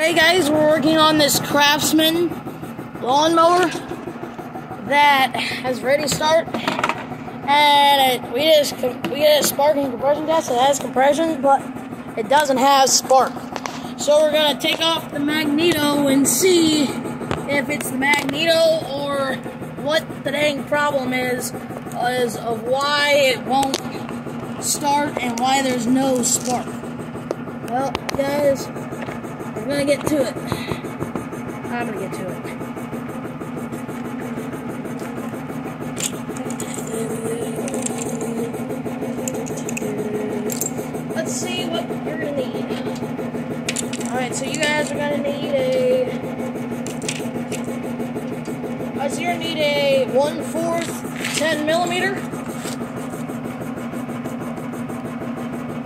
Hey guys, we're working on this Craftsman lawnmower that has ready to start, and it, we just we did a spark and compression test. It has compression, but it doesn't have spark. So we're gonna take off the magneto and see if it's the magneto or what the dang problem is, is of why it won't start and why there's no spark. Well, guys. We're gonna get to it. I'm gonna get to it. Let's see what you're gonna need. Alright, so you guys are gonna need a. So you're gonna need a 1 4th 10 millimeter.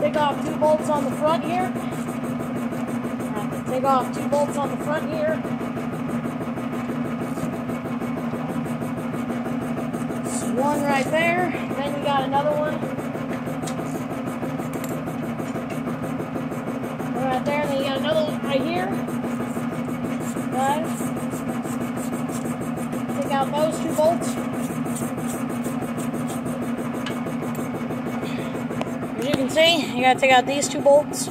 Take off two bolts on the front here. Take off two bolts on the front here. one right there. Then you got another one. One right there. Then you got another one right here. Guys. Take out those two bolts. As you can see, you gotta take out these two bolts.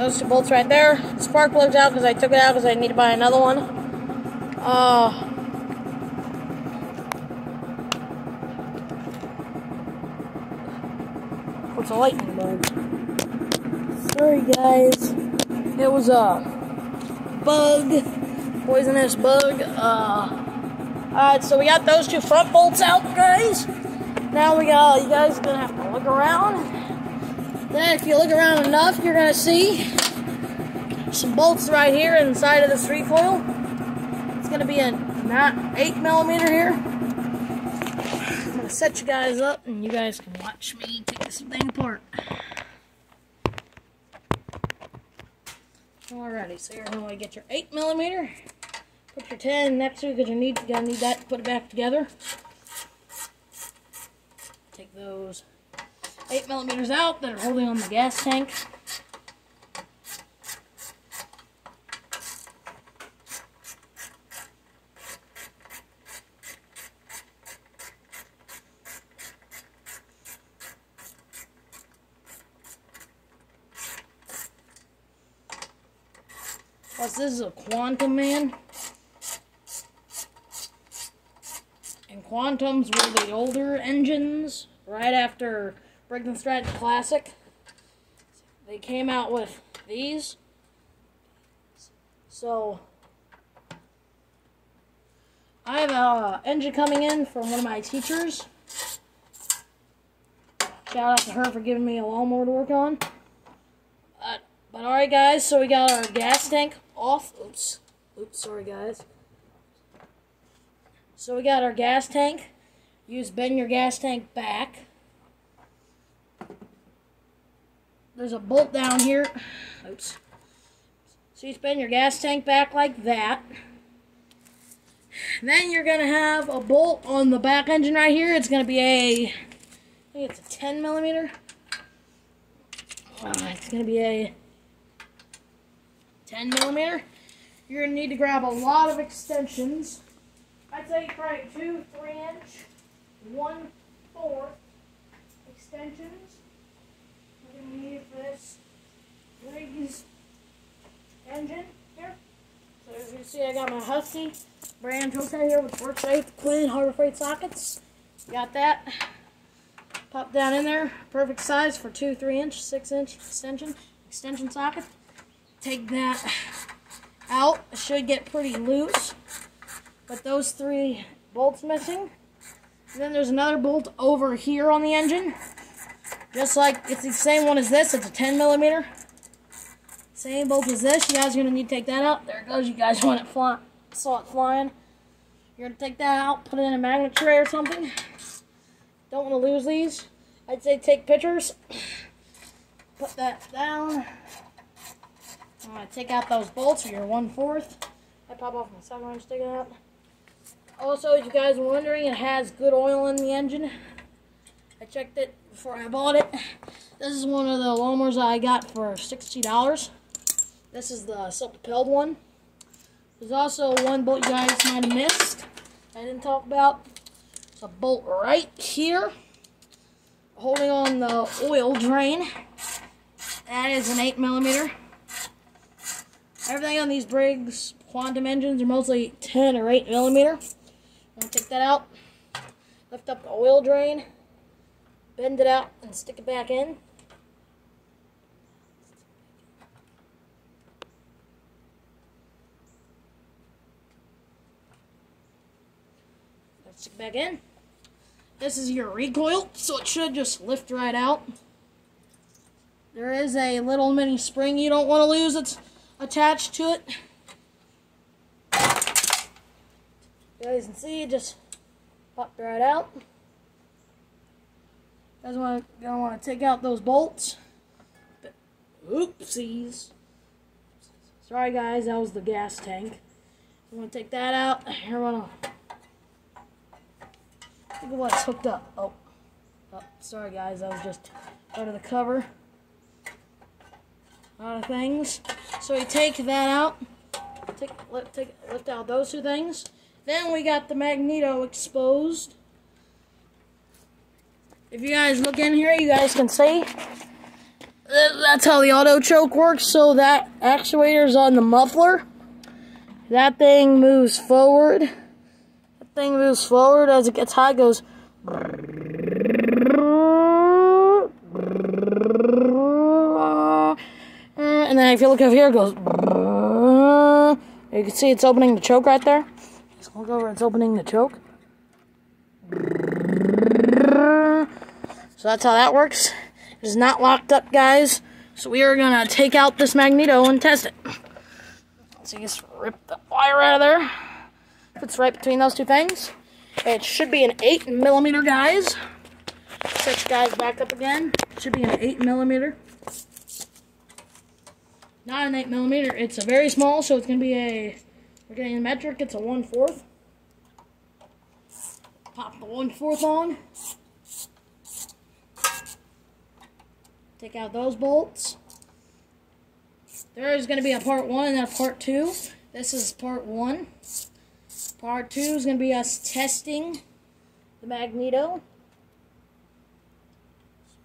Those two bolts right there. Spark plug's out because I took it out because I need to buy another one. Uh, what's a lightning bug? Sorry guys. It was a bug. Poisonous bug. Uh, Alright, so we got those two front bolts out, guys. Now we got, you guys are gonna have to look around. Then if you look around enough, you're going to see some bolts right here inside of this recoil. It's going to be a not 8 millimeter here. I'm to set you guys up and you guys can watch me take this thing apart. Alrighty, so you're to get your 8 millimeter. Put your 10 next to it because you need, you're to need that to put it back together. Take those 8 millimeters out that are holding on the gas tank. Plus, this is a Quantum Man. And Quantums were the older engines right after Briggs & Stratton Classic. They came out with these. So, I have an engine coming in from one of my teachers. Shout out to her for giving me a lawnmower to work on. But, but alright guys, so we got our gas tank off. Oops. Oops, sorry guys. So we got our gas tank. Use bend your gas tank back. There's a bolt down here. Oops. So you spin your gas tank back like that. Then you're going to have a bolt on the back engine right here. It's going to be a, I think it's a 10 millimeter. Uh, it's going to be a 10 millimeter. You're going to need to grab a lot of extensions. I'd say probably two, three inch, one fourth extensions this Briggs engine here. So as you can see, I got my Husky brand filter here with work safe, clean, Harbor Freight sockets. Got that. Pop down in there. Perfect size for two, three inch, six inch extension, extension socket. Take that out. It should get pretty loose. But those three bolts missing. And then there's another bolt over here on the engine. Just like it's the same one as this. It's a 10 millimeter. Same bolt as this. You guys are gonna need to take that out. There it goes. You guys want it fly, saw it flying. You're gonna take that out, put it in a magnet tray or something. Don't want to lose these. I'd say take pictures. Put that down. I'm gonna take out those bolts or your one fourth. I pop off my second wrench, take it out. Also, if you guys are wondering, it has good oil in the engine. I checked it before I bought it. This is one of the lawnmowers I got for $60. This is the self-propelled one. There's also one bolt you guys might have missed. I didn't talk about. It's a bolt right here, holding on the oil drain. That is an 8 millimeter. Everything on these Briggs Quantum engines are mostly 10 or 8 millimeter. I'm going to take that out, lift up the oil drain, bend it out, and stick it back in. Stick it back in. This is your recoil, so it should just lift right out. There is a little mini spring you don't want to lose that's attached to it. You guys can see it just popped right out. Guys want to gonna want to take out those bolts. But, oopsies. Sorry guys, that was the gas tank. Want to take that out. Here, to look at what's hooked up. Oh, oh, sorry guys, that was just out of the cover. A lot of things. So we take that out. Take, let, take, lift out those two things. Then we got the magneto exposed. If you guys look in here, you guys can see. That's how the auto choke works. So that actuator is on the muffler. That thing moves forward. That thing moves forward as it gets high. Goes. And then if you look over here, it goes. You can see it's opening the choke right there. Look over, it's opening the choke. So that's how that works. It is not locked up, guys. So we are going to take out this magneto and test it. So you just rip the wire out of there. Fits right between those two things. It should be an 8 millimeter, guys. You guys back up again. It should be an 8 millimeter. Not an 8 millimeter. It's a very small, so it's going to be a we're getting a metric, it's a 1 4th. Pop the 1 4th on. Take out those bolts. There is going to be a part 1 and a part 2. This is part 1. Part 2 is going to be us testing the magneto.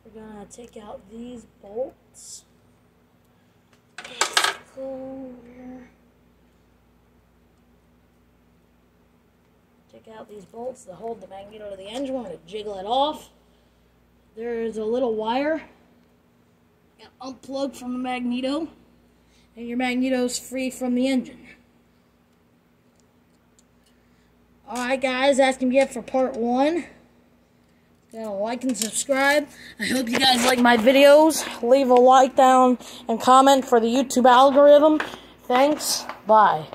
So we're going to take out these bolts. Take out these bolts that hold the magneto to the engine. We're going to jiggle it off. There's a little wire. Unplug from the magneto. And your magneto's free from the engine. Alright guys, that's going to be it for part one. Gonna like and subscribe. I hope you guys like my videos. Leave a like down and comment for the YouTube algorithm. Thanks. Bye.